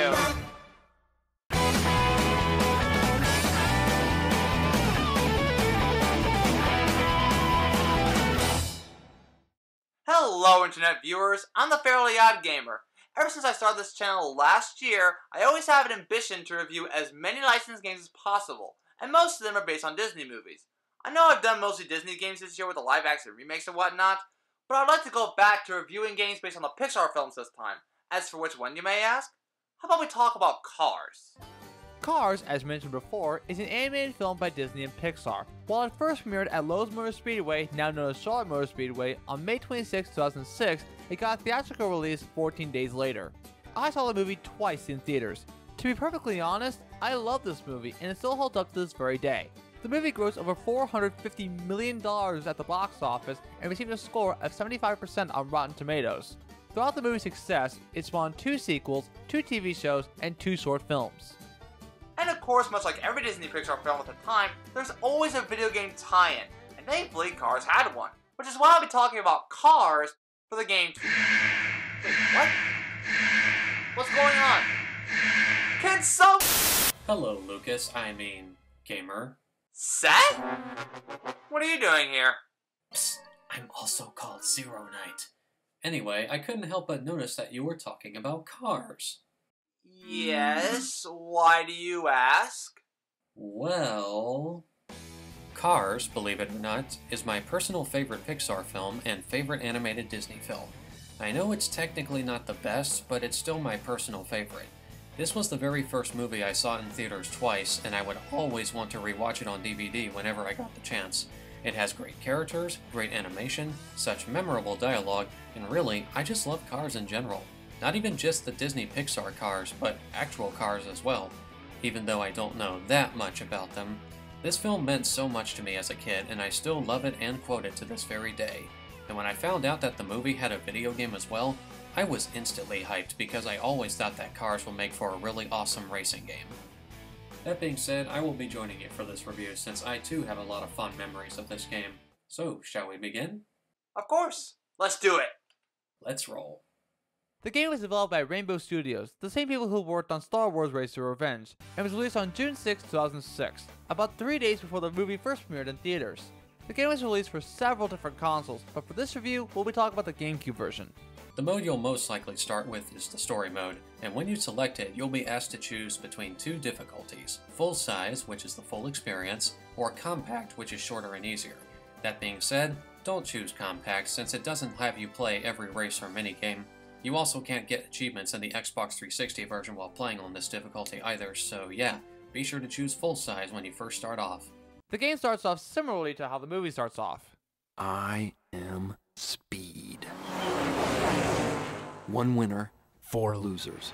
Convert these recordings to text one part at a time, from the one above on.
review. Hello, internet viewers. I'm the Fairly Odd Gamer. Ever since I started this channel last year, I always have an ambition to review as many licensed games as possible, and most of them are based on Disney movies. I know I've done mostly Disney games this year with the live action remakes and whatnot, but I'd like to go back to reviewing games based on the Pixar films this time. As for which one, you may ask? How about we talk about Cars? Cars, as mentioned before, is an animated film by Disney and Pixar. While it first premiered at Lowe's Motor Speedway, now known as Charlotte Motor Speedway, on May 26, 2006, it got a theatrical release 14 days later. I saw the movie twice in theaters. To be perfectly honest, I love this movie and it still holds up to this very day. The movie grossed over $450 million at the box office and received a score of 75% on Rotten Tomatoes. Throughout the movie's success, it spawned two sequels, two TV shows, and two short films. And of course, much like every Disney Pixar film at the time, there's always a video game tie-in, and thankfully Cars had one, which is why I'll be talking about Cars for the game. Wait, what? What's going on? Can some Hello, Lucas. I mean, gamer. Seth? What are you doing here? Psst, I'm also called Zero Knight. Anyway, I couldn't help but notice that you were talking about cars. Yes, why do you ask? Well. Cars, believe it or not, is my personal favorite Pixar film and favorite animated Disney film. I know it's technically not the best, but it's still my personal favorite. This was the very first movie I saw in theaters twice, and I would always want to rewatch it on DVD whenever I got the chance. It has great characters, great animation, such memorable dialogue, and really, I just love cars in general. Not even just the Disney Pixar cars, but actual cars as well. Even though I don't know that much about them, this film meant so much to me as a kid, and I still love it and quote it to this very day. And when I found out that the movie had a video game as well, I was instantly hyped because I always thought that Cars will make for a really awesome racing game. That being said, I will be joining you for this review since I too have a lot of fond memories of this game. So, shall we begin? Of course. Let's do it. Let's roll. The game was developed by Rainbow Studios, the same people who worked on Star Wars Racer Revenge, and was released on June 6, 2006, about three days before the movie first premiered in theaters. The game was released for several different consoles, but for this review, we'll be talking about the GameCube version. The mode you'll most likely start with is the story mode, and when you select it, you'll be asked to choose between two difficulties full size, which is the full experience, or compact, which is shorter and easier. That being said, don't choose compact since it doesn't have you play every race or minigame. You also can't get achievements in the Xbox 360 version while playing on this difficulty either, so yeah, be sure to choose full size when you first start off. The game starts off similarly to how the movie starts off. I am speed. One winner, four losers.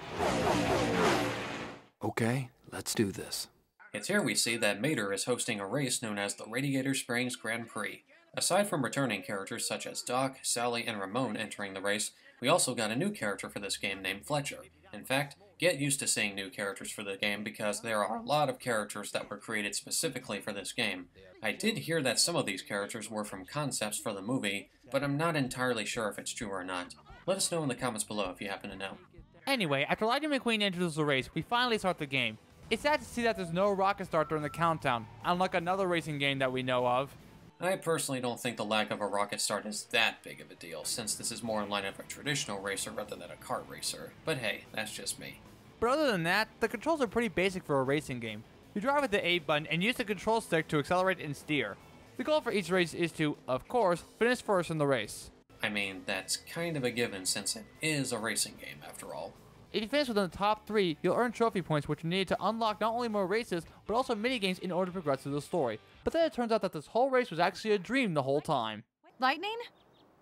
Okay, let's do this. It's here we see that Mater is hosting a race known as the Radiator Springs Grand Prix. Aside from returning characters such as Doc, Sally, and Ramon entering the race, we also got a new character for this game named Fletcher. In fact, get used to seeing new characters for the game because there are a lot of characters that were created specifically for this game. I did hear that some of these characters were from concepts for the movie, but I'm not entirely sure if it's true or not. Let us know in the comments below if you happen to know. Anyway, after Lightning McQueen enters the race, we finally start the game. It's sad to see that there's no rocket start during the countdown, unlike another racing game that we know of. I personally don't think the lack of a rocket start is that big of a deal, since this is more in line of a traditional racer rather than a kart racer. But hey, that's just me. But other than that, the controls are pretty basic for a racing game. You drive with the A button and use the control stick to accelerate and steer. The goal for each race is to, of course, finish first in the race. I mean, that's kind of a given since it is a racing game after all. If you finish within the top three, you'll earn trophy points which are needed to unlock not only more races, but also minigames in order to progress through the story. But then it turns out that this whole race was actually a dream the whole time. Lightning?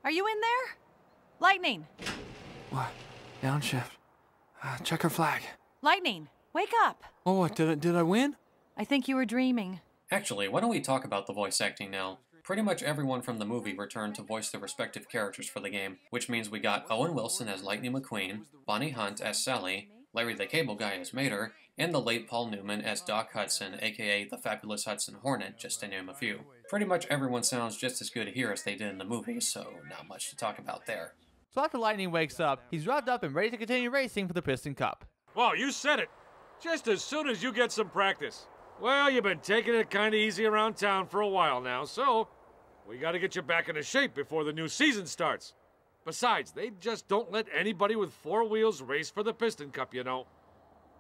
Are you in there? Lightning! What? Downshift. Uh, checker flag. Lightning! Wake up! Oh, what? Did I, did I win? I think you were dreaming. Actually, why don't we talk about the voice acting now? Pretty much everyone from the movie returned to voice their respective characters for the game, which means we got Owen Wilson as Lightning McQueen, Bonnie Hunt as Sally, Larry the Cable Guy as Mater, and the late Paul Newman as Doc Hudson, aka the Fabulous Hudson Hornet, just to name a few. Pretty much everyone sounds just as good here as they did in the movie, so not much to talk about there. So after Lightning wakes up, he's wrapped up and ready to continue racing for the Piston Cup. Well, you said it. Just as soon as you get some practice. Well, you've been taking it kind of easy around town for a while now, so we got to get you back into shape before the new season starts. Besides, they just don't let anybody with four wheels race for the Piston Cup, you know.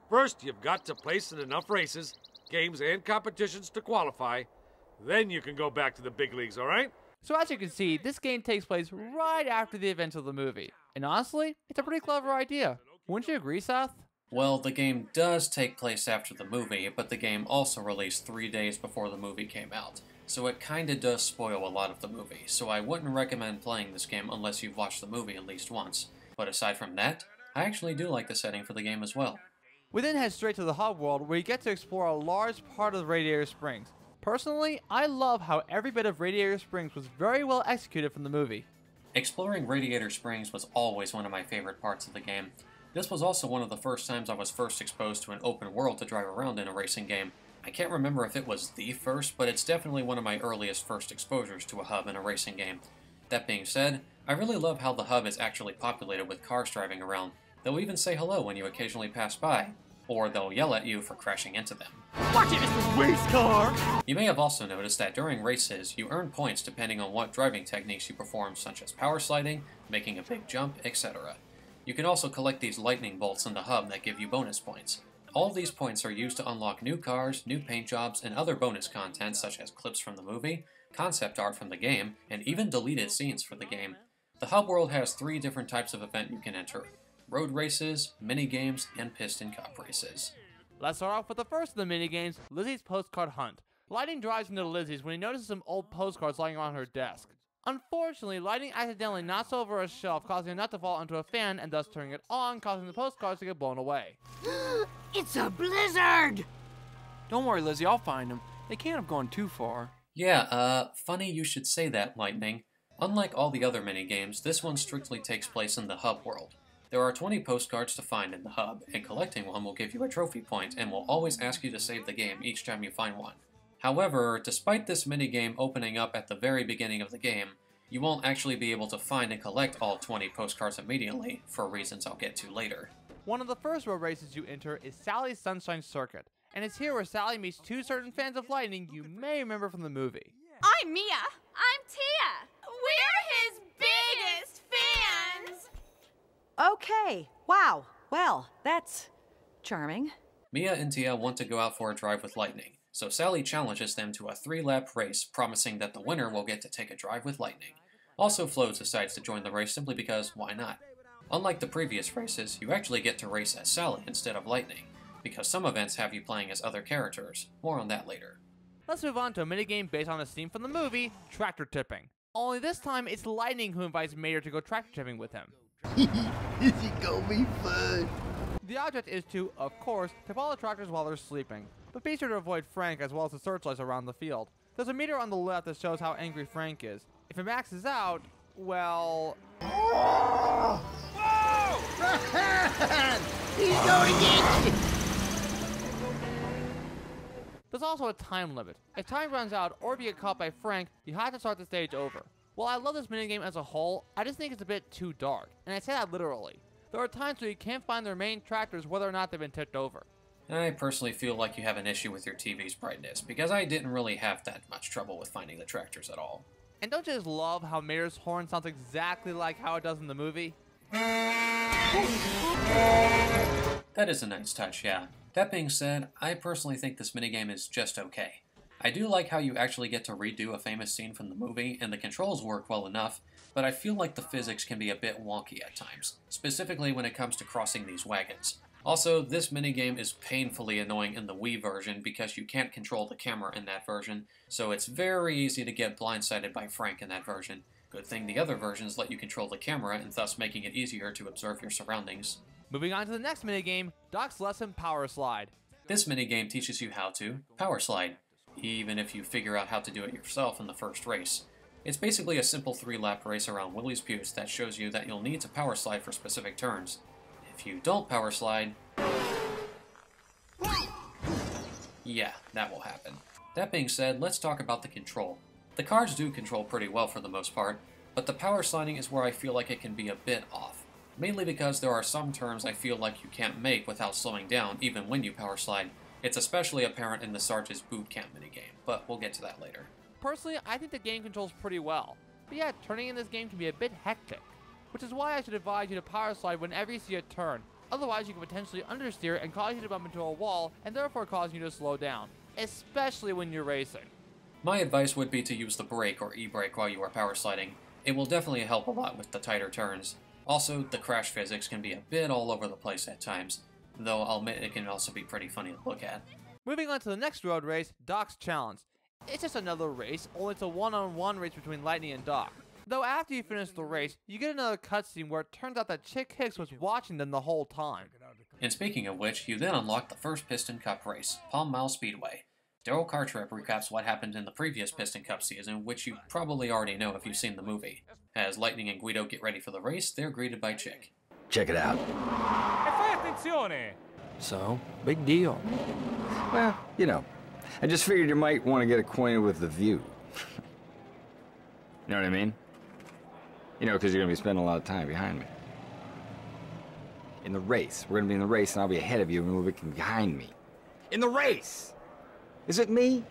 First, you've got to place in enough races, games, and competitions to qualify. Then you can go back to the big leagues, all right? So as you can see, this game takes place right after the events of the movie. And honestly, it's a pretty clever idea. Wouldn't you agree, Seth? Well, the game does take place after the movie, but the game also released three days before the movie came out. So it kinda does spoil a lot of the movie, so I wouldn't recommend playing this game unless you've watched the movie at least once. But aside from that, I actually do like the setting for the game as well. We then head straight to the hub world where you get to explore a large part of Radiator Springs. Personally, I love how every bit of Radiator Springs was very well executed from the movie. Exploring Radiator Springs was always one of my favorite parts of the game. This was also one of the first times I was first exposed to an open world to drive around in a racing game. I can't remember if it was the first, but it's definitely one of my earliest first exposures to a hub in a racing game. That being said, I really love how the hub is actually populated with cars driving around. They'll even say hello when you occasionally pass by, or they'll yell at you for crashing into them. Watch it, Mr. Race Car! You may have also noticed that during races, you earn points depending on what driving techniques you perform, such as power sliding, making a big jump, etc. You can also collect these lightning bolts in the hub that give you bonus points. All these points are used to unlock new cars, new paint jobs, and other bonus content such as clips from the movie, concept art from the game, and even deleted scenes for the game. The hub world has three different types of event you can enter. Road races, mini games, and piston cup races. Let's start off with the first of the minigames, Lizzie's Postcard Hunt. Lightning drives into Lizzie's when he notices some old postcards lying on her desk. Unfortunately, Lightning accidentally knocks over a shelf, causing a nut to fall onto a fan and thus turning it on, causing the postcards to get blown away. It's a blizzard! Don't worry, Lizzie, I'll find them. They can't have gone too far. Yeah, uh, funny you should say that, Lightning. Unlike all the other minigames, this one strictly takes place in the hub world. There are 20 postcards to find in the hub, and collecting one will give you a trophy point and will always ask you to save the game each time you find one. However, despite this minigame opening up at the very beginning of the game, you won't actually be able to find and collect all 20 postcards immediately, for reasons I'll get to later. One of the first road races you enter is Sally's Sunshine Circuit, and it's here where Sally meets two certain fans of Lightning you may remember from the movie. I'm Mia. I'm Tia. We're his biggest fans. Okay. Wow. Well, that's charming. Mia and Tia want to go out for a drive with Lightning, so Sally challenges them to a three lap race, promising that the winner will get to take a drive with Lightning. Also, Flo decides to join the race simply because why not? Unlike the previous races, you actually get to race as Sally instead of Lightning, because some events have you playing as other characters. More on that later. Let's move on to a minigame based on a scene from the movie, Tractor Tipping. Only this time, it's Lightning who invites Mater to go tractor tipping with him. This is gonna be fun. The object is to, of course, tip all the tractors while they're sleeping, but be sure to avoid Frank as well as the searchlights around the field. There's a meter on the left that shows how angry Frank is. If it maxes out, well, He's gonna get you. There's also a time limit. If time runs out or if you get caught by Frank, you have to start the stage over. While I love this minigame as a whole, I just think it's a bit too dark, and I say that literally. There are times where you can't find the main tractors whether or not they've been tipped over. I personally feel like you have an issue with your TV's brightness, because I didn't really have that much trouble with finding the tractors at all. And don't you just love how Mater's horn sounds exactly like how it does in the movie? That is a nice touch, yeah. That being said, I personally think this minigame is just okay. I do like how you actually get to redo a famous scene from the movie, and the controls work well enough, but I feel like the physics can be a bit wonky at times, specifically when it comes to crossing these wagons. Also, this minigame is painfully annoying in the Wii version because you can't control the camera in that version, so it's very easy to get blindsided by Frank in that version. Good thing the other versions let you control the camera and thus making it easier to observe your surroundings. Moving on to the next minigame, Doc's Lesson Power Slide. This minigame teaches you how to power slide, even if you figure out how to do it yourself in the first race. It's basically a simple three lap race around Willie's Buttes that shows you that you'll need to power slide for specific turns. If you don't power slide, yeah, that will happen. That being said, let's talk about the control. The cars do control pretty well for the most part, but the power sliding is where I feel like it can be a bit off. mainly because there are some turns I feel like you can't make without slowing down even when you power slide. It's especially apparent in the Sarge's boot camp minigame, but we'll get to that later. Personally, I think the game controls pretty well. But yeah, turning in this game can be a bit hectic, which is why I should advise you to power slide whenever you see a turn. Otherwise, you can potentially understeer and cause you to bump into a wall, and therefore cause you to slow down, especially when you're racing. My advice would be to use the brake or e-brake while you are power sliding. It will definitely help a lot with the tighter turns. Also, the crash physics can be a bit all over the place at times, though I'll admit it can also be pretty funny to look at. Moving on to the next road race, Doc's Challenge. It's just another race, only it's a one-on-one race between Lightning and Doc. Though after you finish the race, you get another cutscene where it turns out that Chick Hicks was watching them the whole time. And speaking of which, you then unlock the first Piston Cup race, Palm Mile Speedway. Darrell Cartrip recaps what happened in the previous Piston Cup season, which you probably already know if you've seen the movie. As Lightning and Guido get ready for the race, they're greeted by Chick. Check it out. So, big deal. Well, you know, I just figured you might want to get acquainted with the view. you know what I mean? You know, because you're going to be spending a lot of time behind me. In the race. We're going to be in the race, and I'll be ahead of you, and you'll be behind me. In the race! Is it me?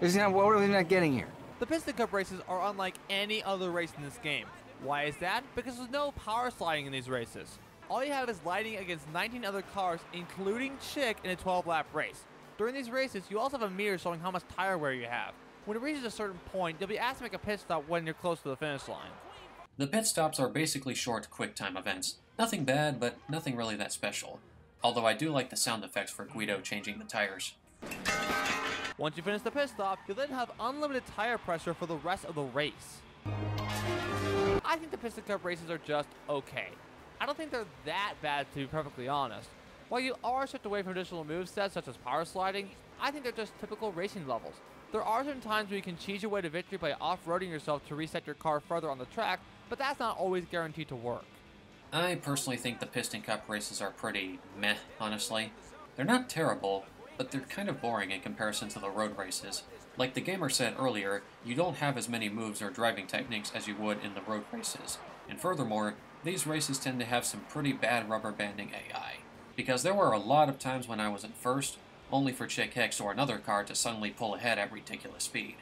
Is not, what are we not getting here? The Piston Cup races are unlike any other race in this game. Why is that? Because there's no power sliding in these races. All you have is lighting against 19 other cars, including Chick, in a 12 lap race. During these races, you also have a meter showing how much tire wear you have. When it reaches a certain point, you'll be asked to make a pit stop when you're close to the finish line. The pit stops are basically short, quick time events. Nothing bad, but nothing really that special. Although I do like the sound effects for Guido changing the tires. Once you finish the pit stop, you'll then have unlimited tire pressure for the rest of the race. I think the Piston Cup races are just okay. I don't think they're that bad to be perfectly honest. While you are stripped away from additional movesets such as power sliding, I think they're just typical racing levels. There are certain times where you can cheese your way to victory by off-roading yourself to reset your car further on the track, but that's not always guaranteed to work. I personally think the Piston Cup races are pretty meh, honestly. They're not terrible, but they're kind of boring in comparison to the road races. Like the gamer said earlier, you don't have as many moves or driving techniques as you would in the road races. And furthermore, these races tend to have some pretty bad rubber banding AI. Because there were a lot of times when I was in first, only for Chick Hicks or another car to suddenly pull ahead at ridiculous speed.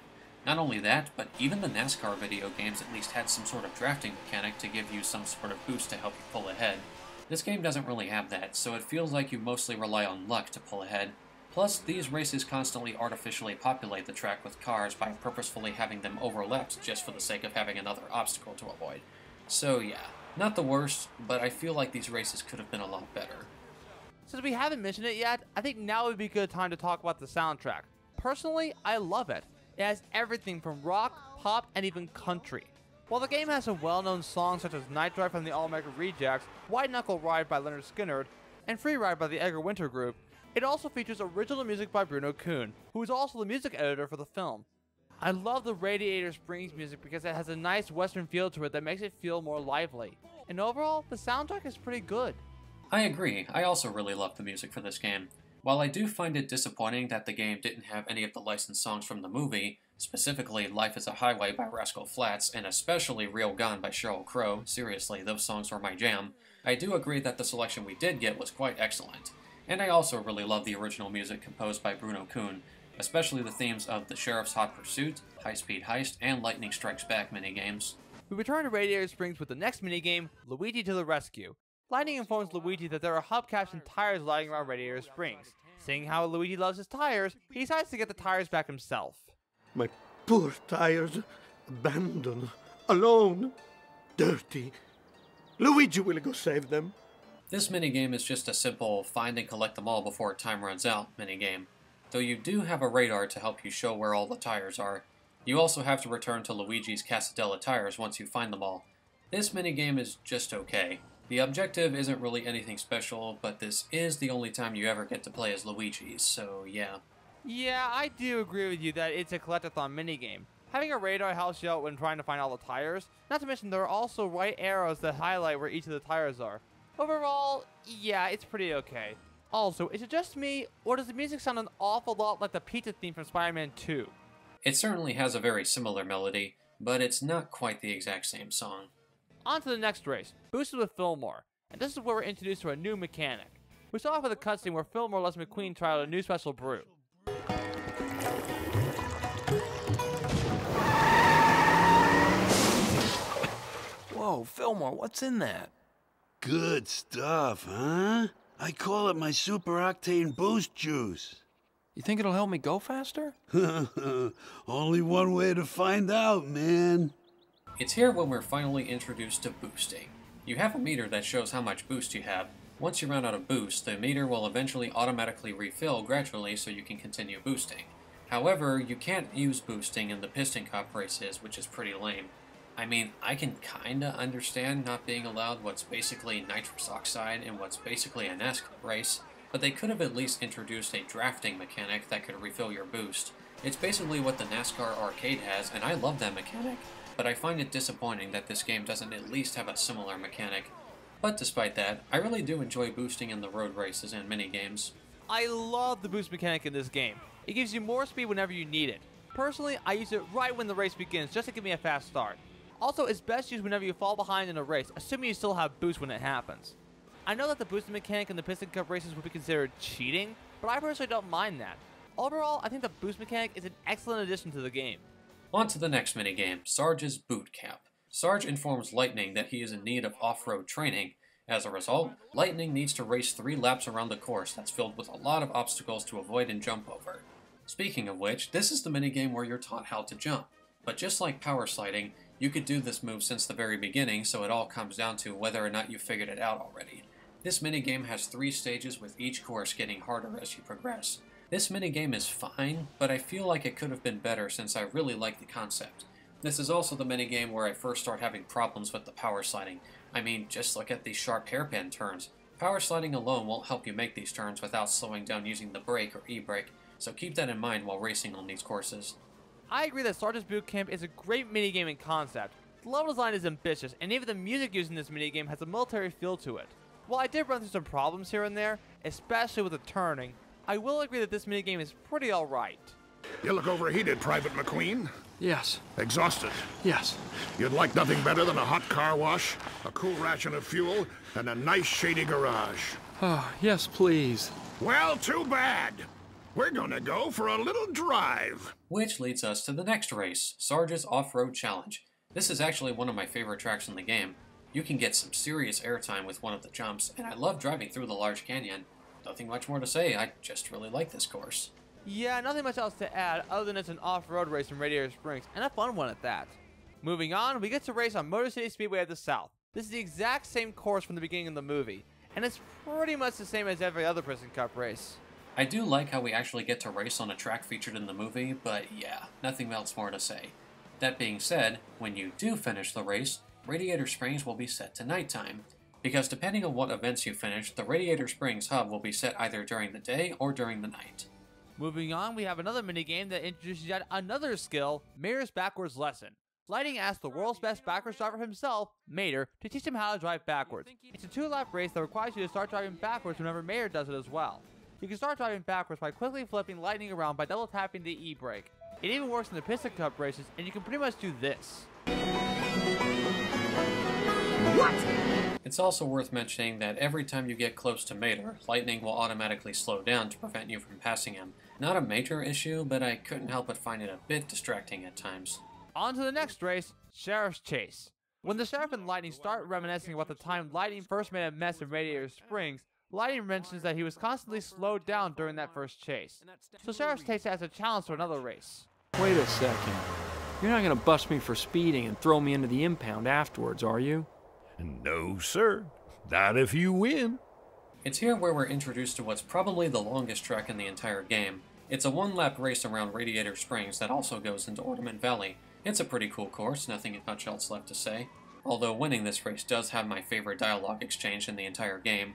Not only that, but even the NASCAR video games at least had some sort of drafting mechanic to give you some sort of boost to help you pull ahead. This game doesn't really have that, so it feels like you mostly rely on luck to pull ahead. Plus, these races constantly artificially populate the track with cars by purposefully having them overlapped just for the sake of having another obstacle to avoid. So yeah, not the worst, but I feel like these races could have been a lot better. Since we haven't mentioned it yet, I think now would be a good time to talk about the soundtrack. Personally, I love it. It has everything from rock, pop, and even country. While the game has some well-known songs such as Night Drive from the All American Rejects, White Knuckle Ride by Lynyrd Skynyrd, and Free Ride by the Edgar Winter Group, it also features original music by Bruno Coon, who is also the music editor for the film. I love the Radiator Springs music because it has a nice western feel to it that makes it feel more lively. And overall, the soundtrack is pretty good. I agree, I also really love the music for this game. While I do find it disappointing that the game didn't have any of the licensed songs from the movie, specifically Life is a Highway by Rascal Flatts and especially Real Gone by Sheryl Crow, seriously, those songs were my jam, I do agree that the selection we did get was quite excellent. And I also really love the original music composed by Bruno Coon, especially the themes of The Sheriff's Hot Pursuit, High Speed Heist, and Lightning Strikes Back minigames. We return to Radiator Springs with the next minigame, Luigi to the Rescue. Lightning informs Luigi that there are hubcaps and tires lying around Radiator Springs. Seeing how Luigi loves his tires, he decides to get the tires back himself. My poor tires, abandoned, alone, dirty. Luigi will go save them. This minigame is just a simple find and collect them all before time runs out minigame. Though you do have a radar to help you show where all the tires are, you also have to return to Luigi's Casa Della tires once you find them all. This minigame is just okay. The objective isn't really anything special, but this is the only time you ever get to play as Luigi, so yeah. Yeah, I do agree with you that it's a collectathon minigame. Having a radar helps you out when trying to find all the tires, not to mention there are also white arrows that highlight where each of the tires are. Overall, yeah, it's pretty okay. Also, is it just me, or does the music sound an awful lot like the pizza theme from Spider-Man 2? It certainly has a very similar melody, but it's not quite the exact same song. On to the next race, Boosted with Fillmore. and this is where we're introduced to a new mechanic. We start off with a cutscene where Fillmore lets McQueen try out a new special brew. Whoa, Fillmore, what's in that? Good stuff, huh? I call it my super octane boost juice. You think it'll help me go faster? Only one way to find out, man. It's here when we're finally introduced to boosting. You have a meter that shows how much boost you have. Once you run out of boost, the meter will eventually automatically refill gradually so you can continue boosting. However, you can't use boosting in the Piston Cup races, which is pretty lame. I mean, I can kinda understand not being allowed what's basically nitrous oxide in what's basically a NASCAR race, but they could have at least introduced a drafting mechanic that could refill your boost. It's basically what the NASCAR arcade has, and I love that mechanic, but I find it disappointing that this game doesn't at least have a similar mechanic. But despite that, I really do enjoy boosting in the road races and minigames. I love the boost mechanic in this game. It gives you more speed whenever you need it. Personally, I use it right when the race begins just to give me a fast start. Also, it's best used whenever you fall behind in a race, assuming you still have boost when it happens. I know that the boosting mechanic in the Piston Cup races would be considered cheating, but I personally don't mind that. Overall, I think the boost mechanic is an excellent addition to the game. On to the next minigame, Sarge's Boot Camp. Sarge informs Lightning that he is in need of off-road training. As a result, Lightning needs to race three laps around the course that's filled with a lot of obstacles to avoid and jump over. Speaking of which, this is the minigame where you're taught how to jump. But just like power sliding, you could do this move since the very beginning, so it all comes down to whether or not you figured it out already. This minigame has three stages with each course getting harder as you progress. This minigame is fine, but I feel like it could have been better since I really like the concept. This is also the minigame where I first start having problems with the power sliding. I mean, just look at these sharp hairpin turns. Power sliding alone won't help you make these turns without slowing down using the brake or e-brake, so keep that in mind while racing on these courses. I agree that Sarge's Boot Camp is a great minigame in concept. The level design is ambitious, and even the music used in this minigame has a military feel to it. While I did run through some problems here and there, especially with the turning, I will agree that this minigame is pretty alright. You look overheated, Private McQueen. Yes. Exhausted. Yes. You'd like nothing better than a hot car wash, a cool ration of fuel, and a nice shady garage. Oh, yes, please. Well, too bad. We're gonna go for a little drive. Which leads us to the next race, Sarge's Off-Road Challenge. This is actually one of my favorite tracks in the game. You can get some serious airtime with one of the jumps, and I love driving through the large canyon. Nothing much more to say, I just really like this course. Yeah, nothing much else to add other than it's an off-road race in Radiator Springs, and a fun one at that. Moving on, we get to race on Motor City Speedway of the South. This is the exact same course from the beginning of the movie, and it's pretty much the same as every other Piston Cup race. I do like how we actually get to race on a track featured in the movie, but yeah, nothing else more to say. That being said, when you do finish the race, Radiator Springs will be set to nighttime, because depending on what events you finish, the Radiator Springs hub will be set either during the day or during the night. Moving on, we have another minigame that introduces yet another skill, Mater's Backwards Lesson. Lighting asks the world's best backwards driver himself, Mater, to teach him how to drive backwards. It's a two-lap race that requires you to start driving backwards whenever Mater does it as well. You can start driving backwards by quickly flipping Lightning around by double tapping the e-brake. It even works in the Piston Cup races, and you can pretty much do this. What? It's also worth mentioning that every time you get close to Mater, Lightning will automatically slow down to prevent you from passing him. Not a major issue, but I couldn't help but find it a bit distracting at times. On to the next race, Sheriff's Chase. When the Sheriff and Lightning start reminiscing about the time Lightning first made a mess in Radiator Springs, Lightning mentions that he was constantly slowed down during that first chase. So Sheriff's Chase has a challenge for another race. Wait a second. You're not gonna bust me for speeding and throw me into the impound afterwards, are you? No, sir. Not if you win. It's here where we're introduced to what's probably the longest track in the entire game. It's a one-lap race around Radiator Springs that also goes into Ornament Valley. It's a pretty cool course, nothing much else left to say. Although winning this race does have my favorite dialogue exchange in the entire game.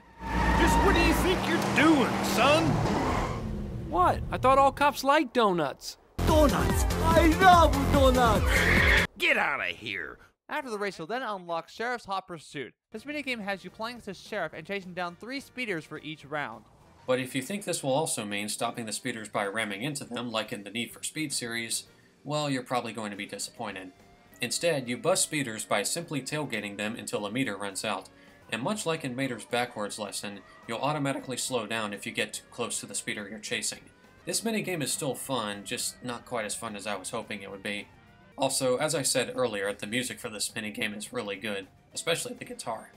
Just what do you think you're doing, son? What? I thought all cops like donuts. Donuts! I love donuts! Get out of here! After the race, you'll then unlock Sheriff's Hot Pursuit. This minigame has you playing as a sheriff and chasing down three speeders for each round. But if you think this will also mean stopping the speeders by ramming into them, like in the Need for Speed series, well, you're probably going to be disappointed. Instead, you bust speeders by simply tailgating them until a meter runs out. and much like in Mater's backwards lesson, you'll automatically slow down if you get too close to the speeder you're chasing. This minigame is still fun, just not quite as fun as I was hoping it would be. Also, as I said earlier, the music for this minigame is really good, especially the guitar.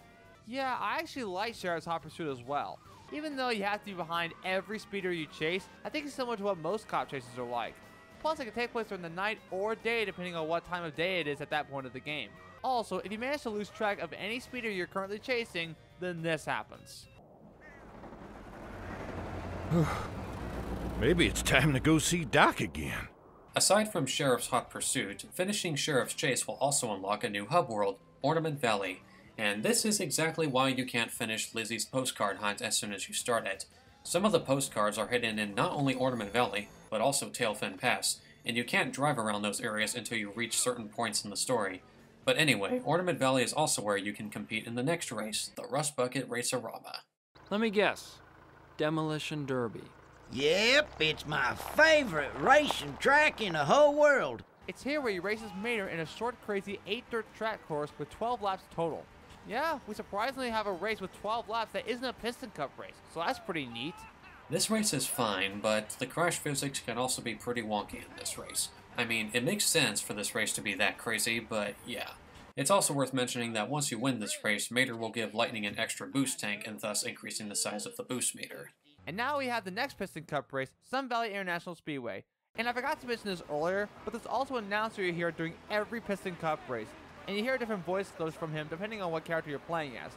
Yeah, I actually like Sheriff's Hot Pursuit as well. Even though you have to be behind every speeder you chase, I think it's similar to what most cop chases are like. Plus, it can take place during the night or day depending on what time of day it is at that point of the game. Also, if you manage to lose track of any speeder you're currently chasing, then this happens. Maybe it's time to go see Doc again. Aside from Sheriff's Hot Pursuit, finishing Sheriff's Chase will also unlock a new hub world, Ornament Valley, and this is exactly why you can't finish Lizzie's postcard hunt as soon as you start it. Some of the postcards are hidden in not only Ornament Valley, but also Tailfin Pass, and you can't drive around those areas until you reach certain points in the story. But anyway, Ornament Valley is also where you can compete in the next race, the Rust Bucket Race-A-Rama. Let me guess. Demolition Derby. Yep, it's my favorite racing track in the whole world. It's here where he races Mater in a short, crazy 8 dirt track course with 12 laps total. Yeah, we surprisingly have a race with 12 laps that isn't a Piston Cup race, so that's pretty neat. This race is fine, but the crash physics can also be pretty wonky in this race. I mean, it makes sense for this race to be that crazy, but yeah. It's also worth mentioning that once you win this race, Mater will give Lightning an extra boost tank and thus increasing the size of the boost meter. And now we have the next Piston Cup race, Sun Valley International Speedway. And I forgot to mention this earlier, but there's also an announcer you hear during every Piston Cup race, and you hear different voice clips from him depending on what character you're playing as.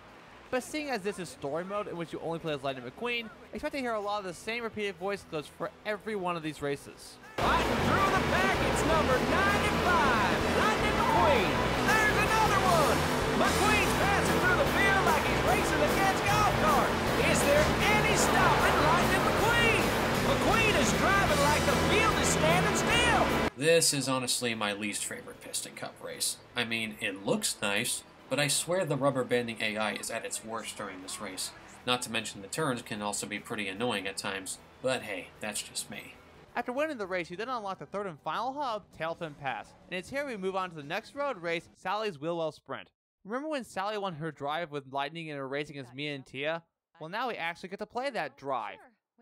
But seeing as this is story mode in which you only play as Lightning McQueen, expect to hear a lot of the same repeated voice clips for every one of these races. Fighting through the pack, it's number 95, Lightning McQueen. There's another one. McQueen's passing through the field like he's racing against golf cart. Is there any stopping is driving like the field is standing still. This is honestly my least favorite Piston Cup race. I mean, it looks nice, but I swear the rubber banding AI is at its worst during this race. Not to mention the turns can also be pretty annoying at times, but hey, that's just me. After winning the race, you then unlock the third and final hub, Tailfin Pass, and it's here we move on to the next road race, Sally's Wheelwell Sprint. Remember when Sally won her drive with Lightning in a race against Mia and Tia? Well, now we actually get to play that drive.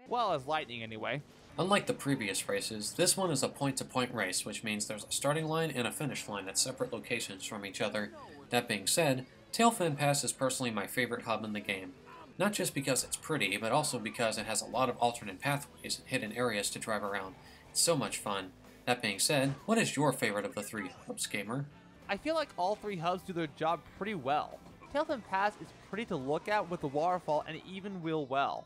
Well, as Lightning anyway. Unlike the previous races, this one is a point-to-point race, which means there's a starting line and a finish line at separate locations from each other. That being said, Tailfin Pass is personally my favorite hub in the game. Not just because it's pretty, but also because it has a lot of alternate pathways and hidden areas to drive around. It's so much fun. That being said, what is your favorite of the three hubs, gamer? I feel like all three hubs do their job pretty well. Tailfin Pass is pretty to look at with the waterfall and even wheel well.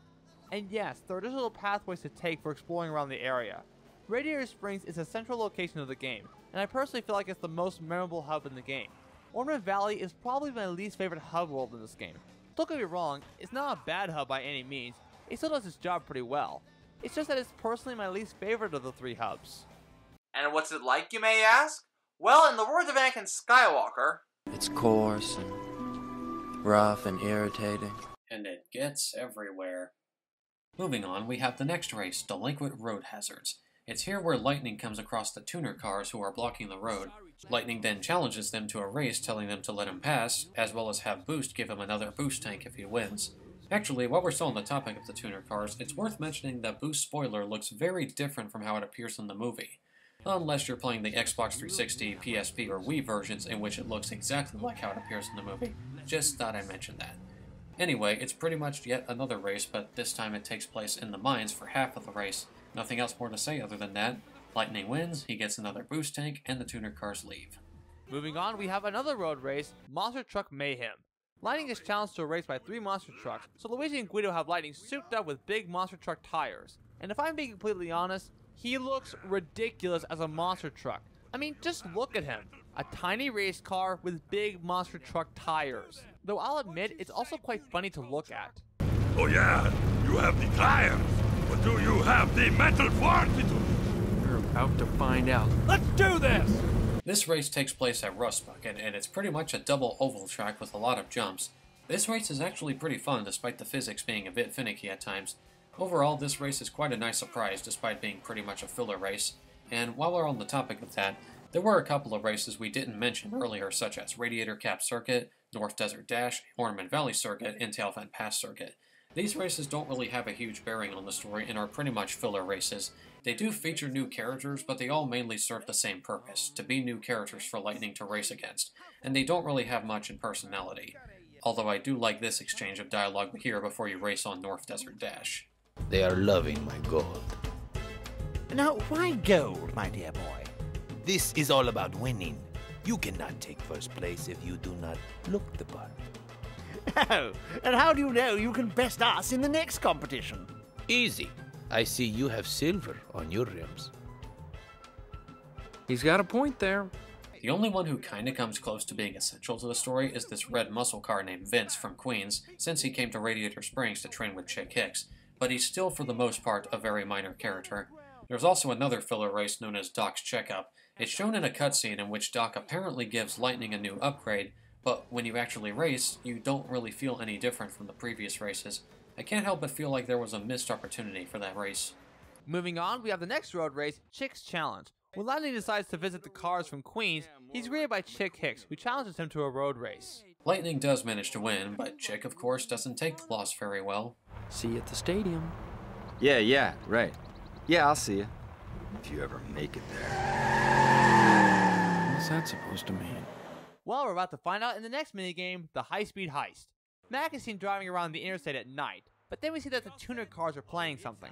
And yes, there are little pathways to take for exploring around the area. Radiator Springs is a central location of the game, and I personally feel like it's the most memorable hub in the game. Ornament Valley is probably my least favorite hub world in this game. Don't get me wrong, it's not a bad hub by any means, it still does its job pretty well. It's just that it's personally my least favorite of the three hubs. And what's it like, you may ask? Well, in the words of Anakin Skywalker, It's coarse and rough and irritating. And it gets everywhere. Moving on, we have the next race, Delinquent Road Hazards. It's here where Lightning comes across the tuner cars who are blocking the road. Lightning then challenges them to a race, telling them to let him pass, as well as have Boost give him another boost tank if he wins. Actually, while we're still on the topic of the tuner cars, it's worth mentioning that Boost spoiler looks very different from how it appears in the movie. Unless you're playing the Xbox 360, PSP, or Wii versions in which it looks exactly like how it appears in the movie. Just thought I'd mention that. Anyway, it's pretty much yet another race, but this time it takes place in the mines for half of the race. Nothing else more to say other than that. Lightning wins, he gets another boost tank, and the tuner cars leave. Moving on, we have another road race, Monster Truck Mayhem. Lightning is challenged to a race by three monster trucks, so Luigi and Guido have Lightning souped up with big monster truck tires. And if I'm being completely honest, he looks ridiculous as a monster truck. I mean, just look at him. A tiny race car with big monster truck tires. Though I'll admit, it's also quite funny to look at. Oh yeah, you have the tires, but do you have the mental fortitude? We're about to find out. Let's do this! This race takes place at Rust Bucket, and it's pretty much a double oval track with a lot of jumps. This race is actually pretty fun despite the physics being a bit finicky at times. Overall, this race is quite a nice surprise despite being pretty much a filler race. And while we're on the topic of that, There were a couple of races we didn't mention mm-hmm. earlier, such as Radiator Cap Circuit, North Desert Dash, Ornament Valley Circuit, and Tailfin Pass Circuit. These races don't really have a huge bearing on the story and are pretty much filler races. They do feature new characters, but they all mainly serve the same purpose, to be new characters for Lightning to race against, and they don't really have much in personality. Although I do like this exchange of dialogue here before you race on North Desert Dash. They are loving my gold. Now, why gold, my dear boy? This is all about winning. You cannot take first place if you do not look the part. Oh, and how do you know you can best us in the next competition? Easy. I see you have silver on your rims. He's got a point there. The only one who kinda comes close to being essential to the story is this red muscle car named Vince from Queens, since he came to Radiator Springs to train with Chick Hicks, but he's still for the most part a very minor character. There's also another filler race known as Doc's Checkup. It's shown in a cutscene in which Doc apparently gives Lightning a new upgrade, but when you actually race, you don't really feel any different from the previous races. I can't help but feel like there was a missed opportunity for that race. Moving on, we have the next road race, Chick's Challenge. When Lightning decides to visit the cars from Queens, he's greeted by Chick Hicks, who challenges him to a road race. Lightning does manage to win, but Chick, of course, doesn't take the loss very well. See you at the stadium. Yeah, yeah, right. Yeah, I'll see you. If you ever make it there. What's that supposed to mean? Well, we're about to find out in the next minigame, the High Speed Heist. Mac is seen driving around the interstate at night, but then we see that the tuner cars are playing something.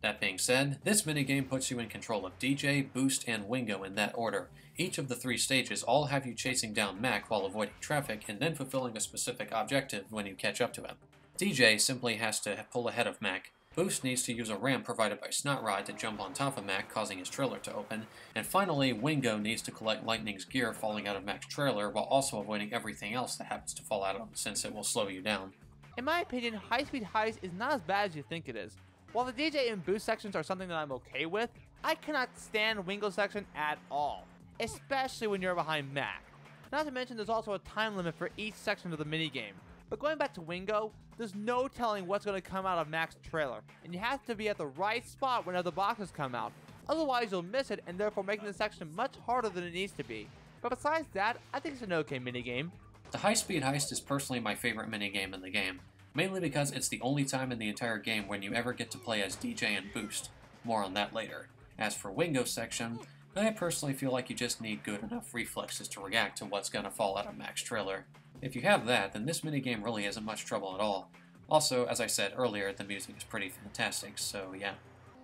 That being said, this minigame puts you in control of DJ, Boost, and Wingo in that order. Each of the three stages all have you chasing down Mac while avoiding traffic and then fulfilling a specific objective when you catch up to him. DJ simply has to pull ahead of Mac. Boost needs to use a ramp provided by Snotrod to jump on top of Mac, causing his trailer to open. And finally, Wingo needs to collect Lightning's gear falling out of Mac's trailer while also avoiding everything else that happens to fall out of him, since it will slow you down. In my opinion, High Speed Heist is not as bad as you think it is. While the DJ and boost sections are something that I'm okay with, I cannot stand Wingo section at all, especially when you're behind Mac. Not to mention there's also a time limit for each section of the minigame. But going back to Wingo, there's no telling what's going to come out of Mac's trailer, and you have to be at the right spot whenever the boxes come out. Otherwise you'll miss it and therefore making the section much harder than it needs to be. But besides that, I think it's an okay minigame. The High Speed Heist is personally my favorite minigame in the game mainly because it's the only time in the entire game when you ever get to play as DJ and Boost. More on that later. As for Wingo's section, I personally feel like you just need good enough reflexes to react to what's gonna fall out of Mac's trailer. If you have that, then this minigame really isn't much trouble at all. Also, as I said earlier, the music is pretty fantastic, so yeah.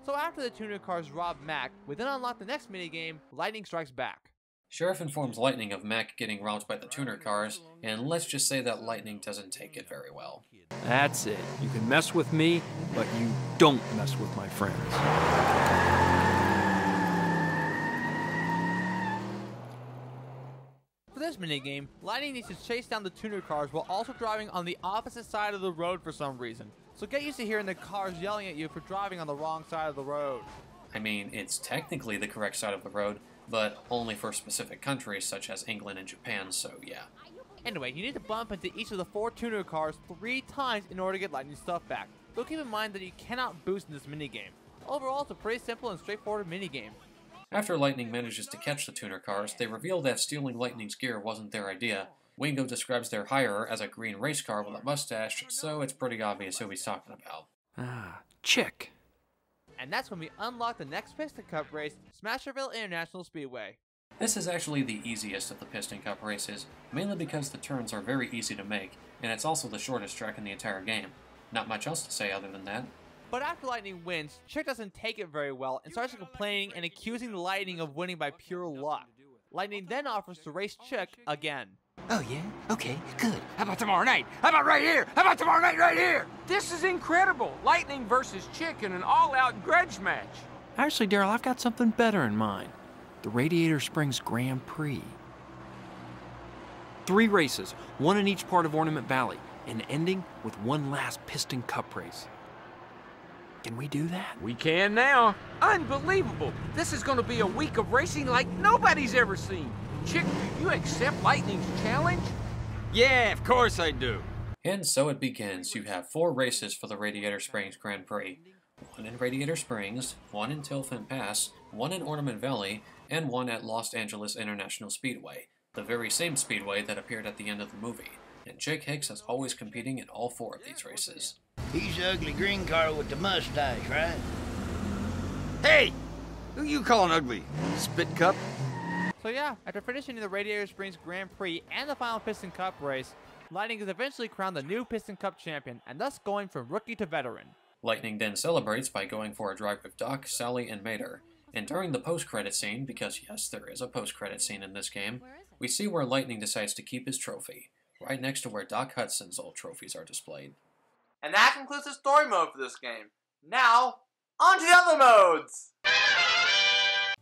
So after the tuner cars rob Mac, we then unlock the next minigame, Lightning Strikes Back. Sheriff informs Lightning of Mac getting robbed by the tuner cars, and let's just say that Lightning doesn't take it very well. That's it. You can mess with me, but you don't mess with my friends. This minigame, Lightning needs to chase down the tuner cars while also driving on the opposite side of the road for some reason. So get used to hearing the cars yelling at you for driving on the wrong side of the road. I mean, it's technically the correct side of the road, but only for specific countries such as England and Japan, so yeah. Anyway, you need to bump into each of the four tuner cars three times in order to get Lightning stuff back. Though keep in mind that you cannot boost in this minigame. Overall, it's a pretty simple and straightforward minigame. After Lightning manages to catch the tuner cars, they reveal that stealing Lightning's gear wasn't their idea. Wingo describes their hirer as a green race car with a mustache, so it's pretty obvious who he's talking about. Ah, Chick. And that's when we unlock the next Piston Cup race, Smasherville International Speedway. This is actually the easiest of the Piston Cup races, mainly because the turns are very easy to make, and it's also the shortest track in the entire game. Not much else to say other than that. But after Lightning wins, Chick doesn't take it very well and starts complaining and accusing Lightning of winning by pure luck. Lightning then offers to race Chick again. Oh, yeah? Okay, good. How about tomorrow night? How about right here? How about tomorrow night right here? This is incredible. Lightning versus Chick in an all-out grudge match. Actually, Darrell, I've got something better in mind. The Radiator Springs Grand Prix. Three races, one in each part of Ornament Valley, and ending with one last Piston Cup race. Can we do that? We can now. Unbelievable. This is going to be a week of racing like nobody's ever seen. Chick, do you accept Lightning's challenge? Yeah, of course I do. And so it begins. You have four races for the Radiator Springs Grand Prix. One in Radiator Springs, one in Tailfin Pass, one in Ornament Valley, and one at Los Angeles International Speedway, the very same speedway that appeared at the end of the movie. And Chick Hicks is always competing in all four of these races. He's the ugly green car with the mustache, right? Hey! Who you calling ugly? Spit cup? So yeah, after finishing the Radiator Springs Grand Prix and the final Piston Cup race, Lightning is eventually crowned the new Piston Cup champion, and thus going from rookie to veteran. Lightning then celebrates by going for a drive with Doc, Sally, and Mater. And during the post-credit scene, because yes, there is a post-credit scene in this game, we see where Lightning decides to keep his trophy, right next to where Doc Hudson's old trophies are displayed. And that concludes the story mode for this game. Now, on to the other modes!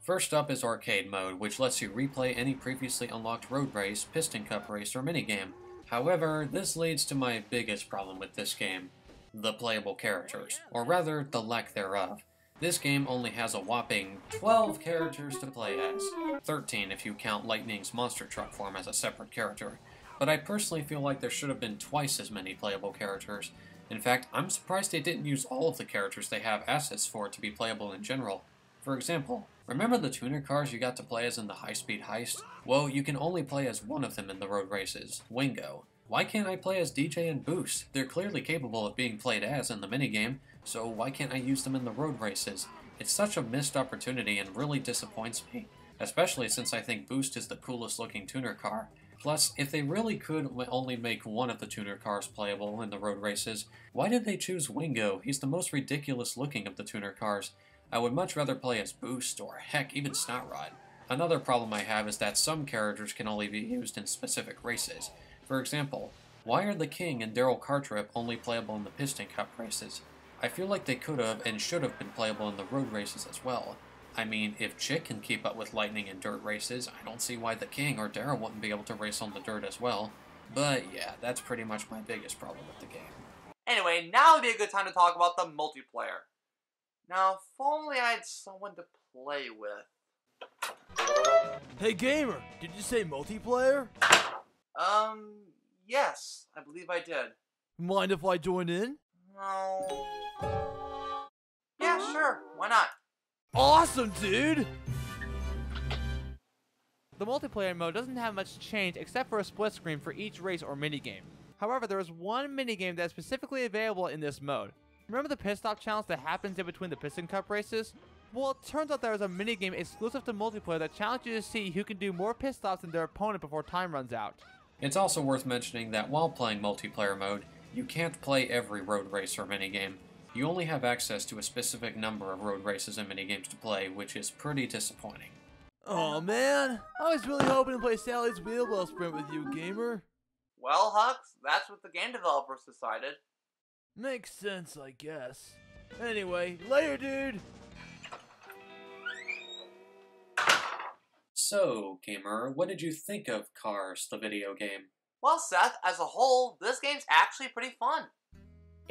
First up is Arcade Mode, which lets you replay any previously unlocked road race, piston cup race, or minigame. However, this leads to my biggest problem with this game. The playable characters, or rather, the lack thereof. This game only has a whopping 12 characters to play as, 13 if you count Lightning's monster truck form as a separate character. But I personally feel like there should have been twice as many playable characters. In fact, I'm surprised they didn't use all of the characters they have assets for to be playable in general. For example, remember the tuner cars you got to play as in the High Speed Heist? Well, you can only play as one of them in the road races, Wingo. Why can't I play as DJ and Boost? They're clearly capable of being played as in the minigame, so why can't I use them in the road races? It's such a missed opportunity and really disappoints me, especially since I think Boost is the coolest looking tuner car. Plus, if they really could only make one of the tuner cars playable in the road races, why did they choose Wingo? He's the most ridiculous looking of the tuner cars. I would much rather play as Boost or heck, even Snot. Another problem I have is that some characters can only be used in specific races. For example, why are the King and Darrell Cartrip only playable in the Piston Cup races? I feel like they could have and should have been playable in the road races as well. I mean, if Chick can keep up with Lightning in dirt races, I don't see why the King or Darrell wouldn't be able to race on the dirt as well. But yeah, that's pretty much my biggest problem with the game. Anyway, now would be a good time to talk about the multiplayer. Now, if only I had someone to play with. Hey gamer, did you say multiplayer? Um, yes, I believe I did. Mind if I join in? No. Yeah, sure, why not? Awesome, dude! The multiplayer mode doesn't have much change except for a split screen for each race or minigame. However, there is one minigame that is specifically available in this mode. Remember the pit stop challenge that happens in between the Piston Cup races? Well, it turns out there is a minigame exclusive to multiplayer that challenges you to see who can do more pit stops than their opponent before time runs out. It's also worth mentioning that while playing multiplayer mode, you can't play every road race or minigame. You only have access to a specific number of road races and minigames to play, which is pretty disappointing. Oh man, I was really hoping to play Sally's Wheel Well Sprint with you, gamer. Well, Hux, that's what the game developers decided. Makes sense, I guess. Anyway, later, dude! So, gamer, what did you think of Cars, the video game? Well, Seth, as a whole, this game's actually pretty fun.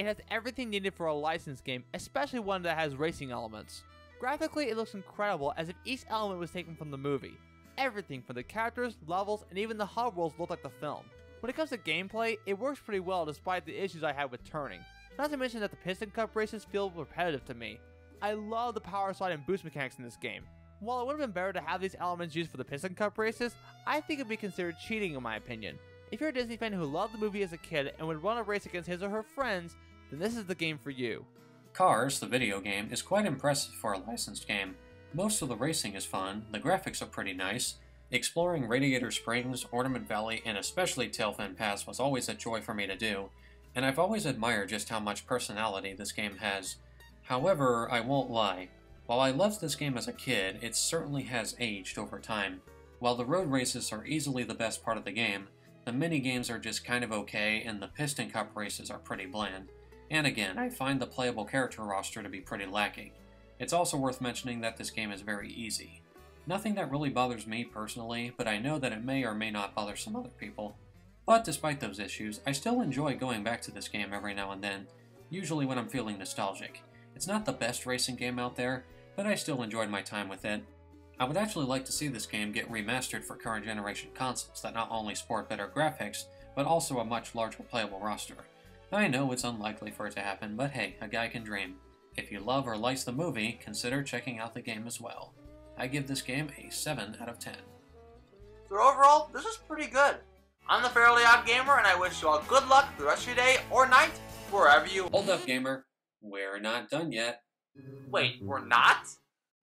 It has everything needed for a licensed game, especially one that has racing elements. Graphically, it looks incredible as if each element was taken from the movie. Everything from the characters, levels, and even the hub worlds look like the film. When it comes to gameplay, it works pretty well despite the issues I had with turning. Not to mention that the Piston Cup races feel repetitive to me. I love the power slide and boost mechanics in this game. While it would have been better to have these elements used for the Piston Cup races, I think it would be considered cheating in my opinion. If you're a Disney fan who loved the movie as a kid and would run a race against his or her friends, then this is the game for you. Cars, the video game, is quite impressive for a licensed game. Most of the racing is fun, the graphics are pretty nice, exploring Radiator Springs, Ornament Valley, and especially Tailfin Pass was always a joy for me to do, and I've always admired just how much personality this game has. However, I won't lie, while I loved this game as a kid, it certainly has aged over time. While the road races are easily the best part of the game, the mini games are just kind of okay, and the Piston Cup races are pretty bland. And again, I find the playable character roster to be pretty lacking. It's also worth mentioning that this game is very easy. Nothing that really bothers me personally, but I know that it may or may not bother some other people. But despite those issues, I still enjoy going back to this game every now and then, usually when I'm feeling nostalgic. It's not the best racing game out there, but I still enjoyed my time with it. I would actually like to see this game get remastered for current generation consoles that not only sport better graphics, but also a much larger playable roster. I know it's unlikely for it to happen, but hey, a guy can dream. If you love or likes the movie, consider checking out the game as well. I give this game a 7 out of 10. So overall, this is pretty good. I'm the Fairly Odd Gamer, and I wish you all good luck the rest of your day or night, wherever you... Hold up, gamer. We're not done yet. Wait, we're not?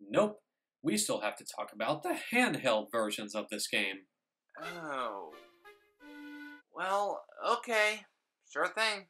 Nope. We still have to talk about the handheld versions of this game. Oh. Well, okay. Sure thing.